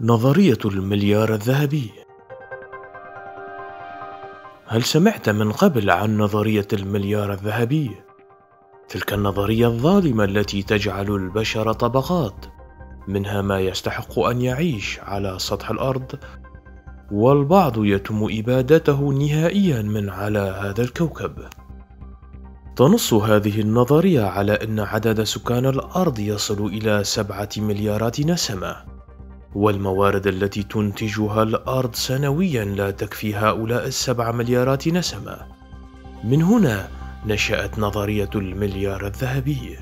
نظرية المليار الذهبي. هل سمعت من قبل عن نظرية المليار الذهبي؟ تلك النظرية الظالمة التي تجعل البشر طبقات منها ما يستحق أن يعيش على سطح الأرض والبعض يتم إبادته نهائيا من على هذا الكوكب. تنص هذه النظرية على أن عدد سكان الأرض يصل إلى سبعة مليارات نسمة. والموارد التي تنتجها الأرض سنويا لا تكفي هؤلاء السبع مليارات نسمة. من هنا نشأت نظرية المليار الذهبي.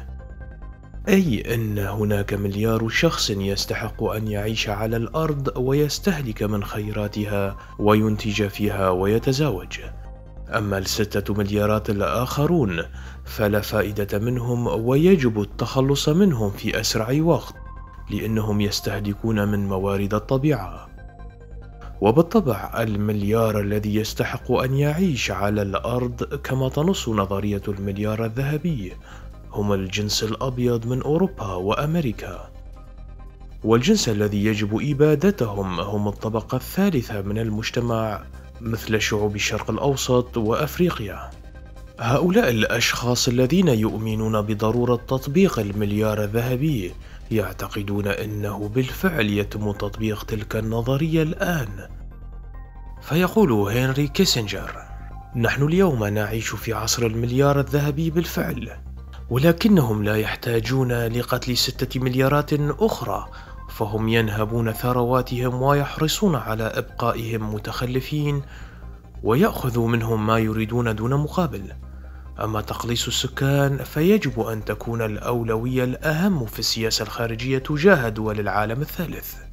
أي أن هناك مليار شخص يستحق أن يعيش على الأرض ويستهلك من خيراتها وينتج فيها ويتزاوج. أما الستة مليارات الآخرون فلا فائدة منهم ويجب التخلص منهم في أسرع وقت. لأنهم يستهلكون من موارد الطبيعة. وبالطبع المليار الذي يستحق أن يعيش على الأرض كما تنص نظرية المليار الذهبي هم الجنس الأبيض من أوروبا وأمريكا. والجنس الذي يجب إبادتهم هم الطبقة الثالثة من المجتمع مثل شعوب الشرق الأوسط وأفريقيا. هؤلاء الأشخاص الذين يؤمنون بضرورة تطبيق المليار الذهبي يعتقدون إنه بالفعل يتم تطبيق تلك النظرية الآن. فيقول هنري كيسنجر نحن اليوم نعيش في عصر المليار الذهبي بالفعل ولكنهم لا يحتاجون لقتل ستة مليارات أخرى فهم ينهبون ثرواتهم ويحرصون على إبقائهم متخلفين ويأخذوا منهم ما يريدون دون مقابل. أما تقليص السكان فيجب أن تكون الأولوية الأهم في السياسة الخارجية تجاه دول العالم الثالث.